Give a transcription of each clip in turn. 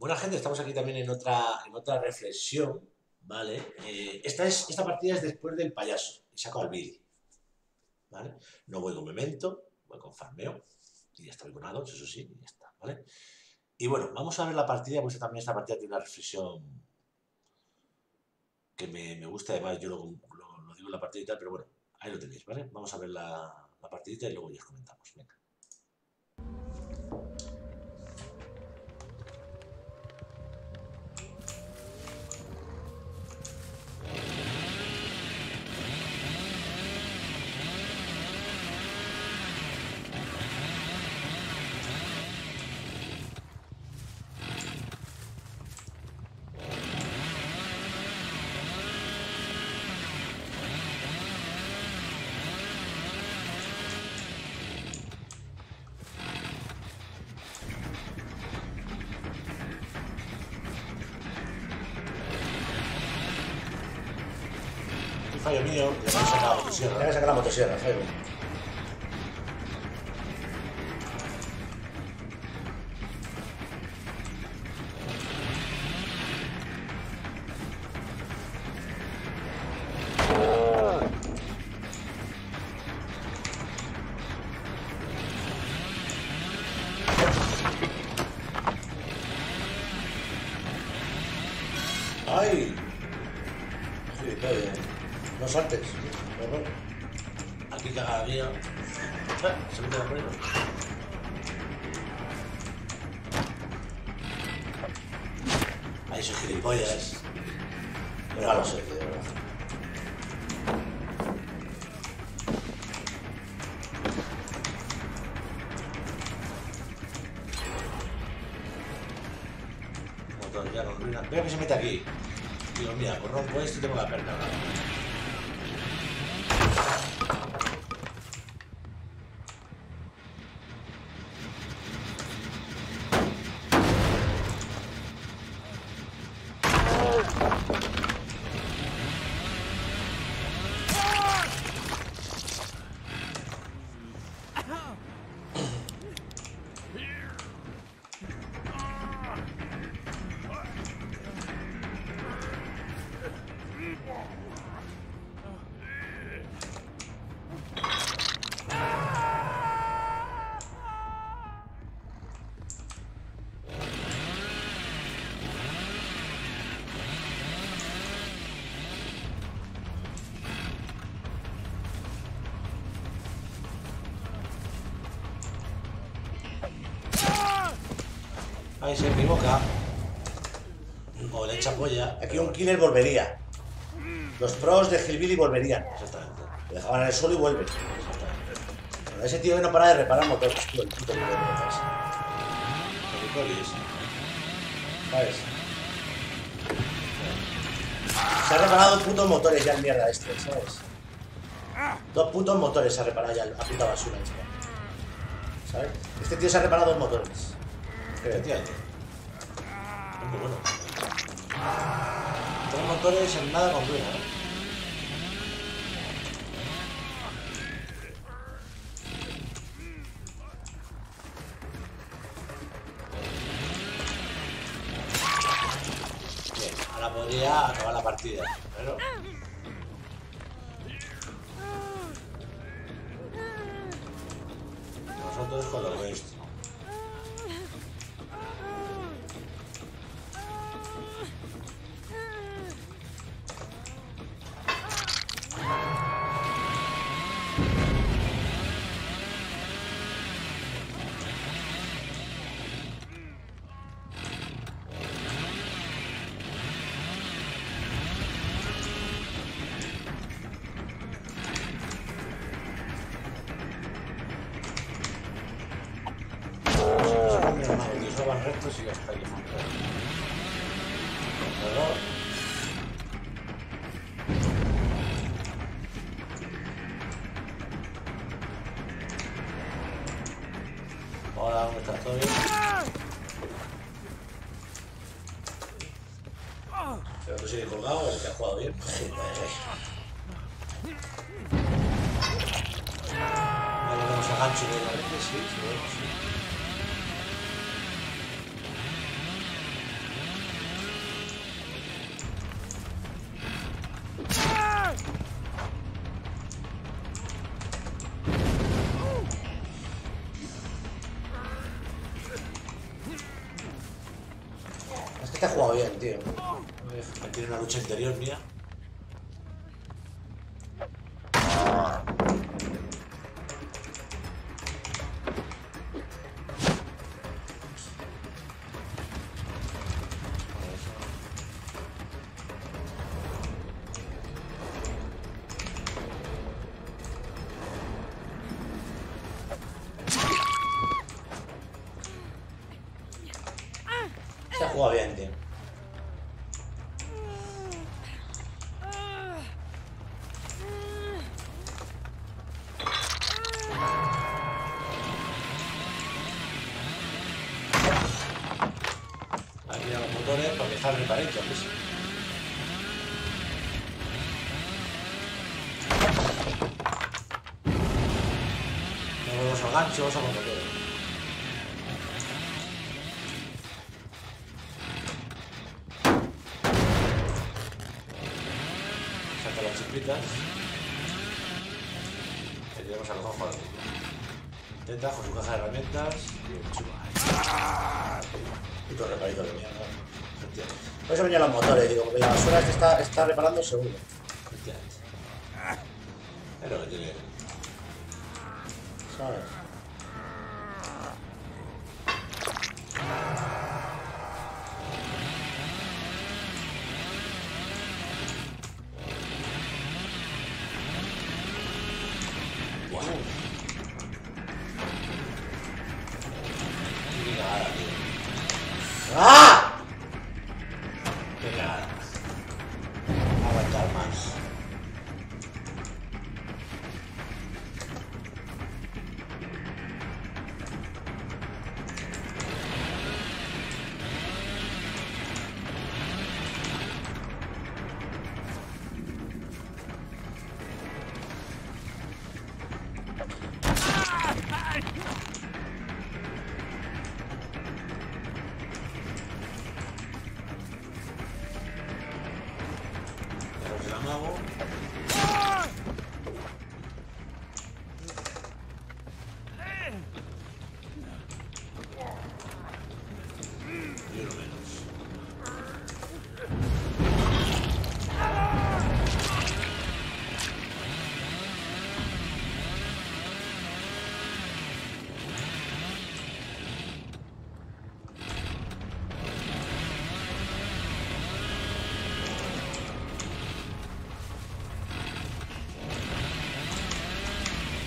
Buena gente, estamos aquí también en otra, en otra reflexión, ¿vale? Eh, esta, es, esta partida es después del payaso, y saco al Billy, ¿vale? No voy con Memento, voy con Farmeo, y ya está con eso sí, y ya está, ¿vale? Y bueno, vamos a ver la partida, pues también esta partida tiene una reflexión que me, gusta, además yo lo, digo en la tal, pero bueno, ahí lo tenéis, ¿vale? Vamos a ver la, la partidita y luego ya os comentamos, venga. Fallo mío, le voy a sacar la motosierra. Le voy a sacar la motosierra, fallo. ¡Ay! Sí, está bien. No saltes. Aquí cagada mía. Ah, se mete la primero. Ahí soy gilipollas. Pero no sé, de verdad. Motor, ya no, mira, veo que se mete aquí. Digo, mira, corrompo esto y tengo la perna. Ahí se equivoca. O le echa polla. Aquí un killer volvería. Los pros de Hillbilly volverían. Exactamente. Le dejaban en el suelo y vuelven. Exactamente. ese tío que no para de reparar motores, el puto killer ¿Sabes? Se ha reparado dos putos motores ya en mierda este, ¿sabes? Dos putos motores se ha reparado ya la puta basura. ¿Sabes? Este tío se ha reparado dos motores. Muy bueno. Tres motores en nada ruina, ¿eh? Bien, ahora podría acabar la partida, pero... Nosotros con lo nuestro. Rectos y ya está ahí. Hola, ¿dónde estás? ¿Todo bien? Pero tú sigues colgado, el que ha jugado bien. Vale, vamos a gancho la vez, sí, sí, sí. Este ha jugado bien, tío. Tiene una lucha interior mía. Motores porque están reparitos. ¿ves? No vamos al gancho, vamos a los motores. Saca las chispitas. Le tiramos a los ojos. Intenta con su caja de herramientas y un chulo. Puto reparito de mierda. Por eso venían los motores, digo, porque la basura este está, está reparando seguro. Efectivamente. Es lo que tiene. ¿Sabes? Pero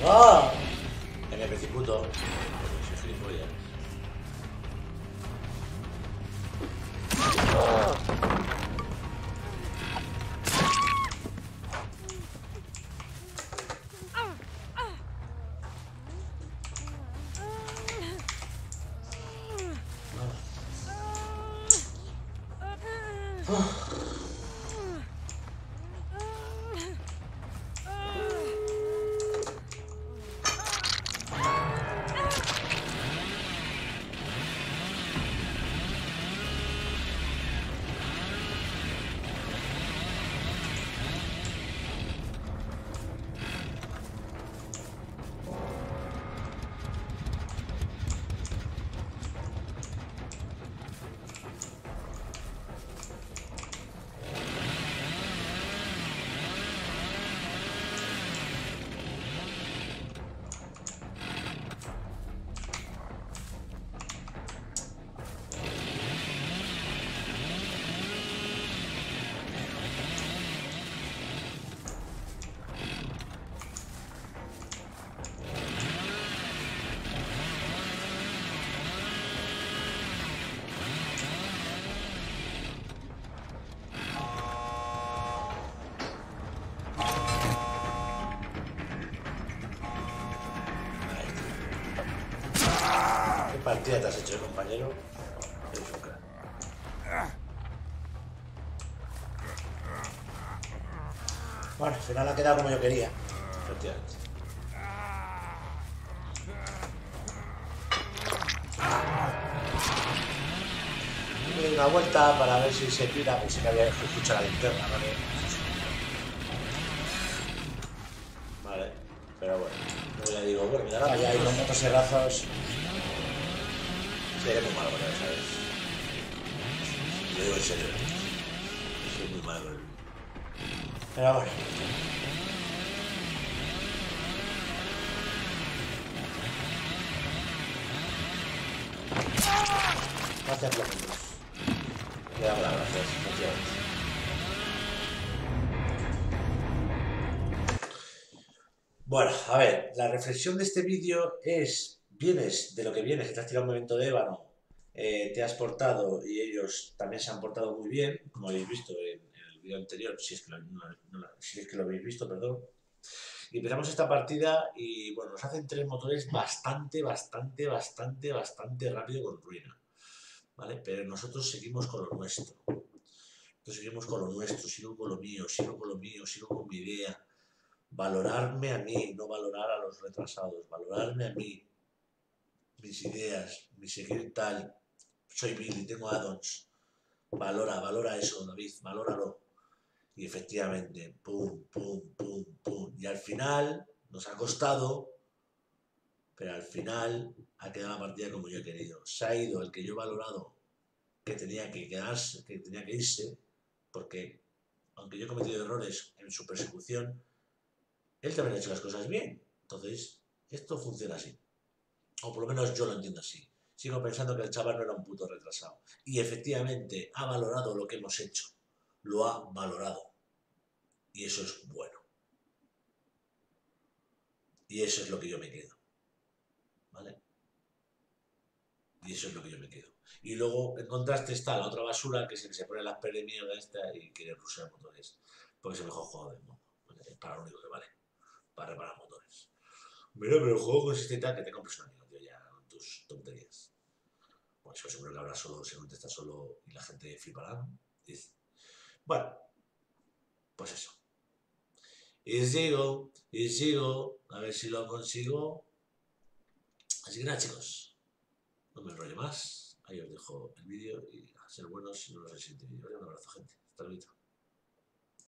¡Ah! Partida te has hecho, compañero? Eres un crack. Bueno, al final ha quedado como yo quería. Efectivamente. Doy una vuelta para ver si se tira, pensé que había escuchado la linterna, ¿vale? Vale, pero bueno, luego ya digo, bueno, mira, Ahí hay los motosierrazos. Sí, eres muy malo ¿sabes? Lo digo en serio. Soy muy malo vídeo. Pero bueno. Gracias, Platinum. Le damos las gracias, efectivamente. Bueno, a ver, la reflexión de este vídeo es, vienes de lo que vienes, que te has tirado un momento de ébano, eh, te has portado y ellos también se han portado muy bien, como habéis visto en, en el vídeo anterior, si es, que lo, no- no- si es que lo habéis visto, perdón. Y empezamos esta partida y bueno, nos hacen tres motores bastante, bastante, bastante, bastante rápido con ruina. ¿Vale? Pero nosotros seguimos con lo nuestro. Nosotros seguimos con lo nuestro, sigo con lo mío, sigo con lo mío, sigo con mi idea. Valorarme a mí, no valorar a los retrasados, valorarme a mí, mis ideas, mi seguir tal. Soy Billy, tengo addons. Valora, valora eso, David, valóralo. Y efectivamente, pum, pum, pum, pum. Y al final nos ha costado, pero al final ha quedado la partida como yo he querido. Se ha ido el que yo he valorado que tenía que quedarse, que tenía que irse, porque aunque yo he cometido errores en su persecución, él también ha hecho las cosas bien. Entonces, esto funciona así. O por lo menos yo lo entiendo así. Sigo pensando que el chaval no era un puto retrasado. Y efectivamente ha valorado lo que hemos hecho. Lo ha valorado. Y eso es bueno. Y eso es lo que yo me quedo. ¿Vale? Y eso es lo que yo me quedo. Y luego, en contraste, está la otra basura que es el que se pone las peles mierda esta y quiere rusear motores. Porque es el mejor juego del mundo. Es para lo único que vale. Para reparar motores. Mira, pero el juego consiste en que te compres un amigo, tío, ya, con tus tonterías. Bueno, eso seguro que habrá solo, seguro está solo y la gente flipará. Bueno, pues eso. Y sigo, y sigo, a ver si lo consigo. Así que nada, chicos, no me enrollo más. Ahí os dejo el vídeo y a ser buenos si no lo sé si Un abrazo, gente. Hasta luego.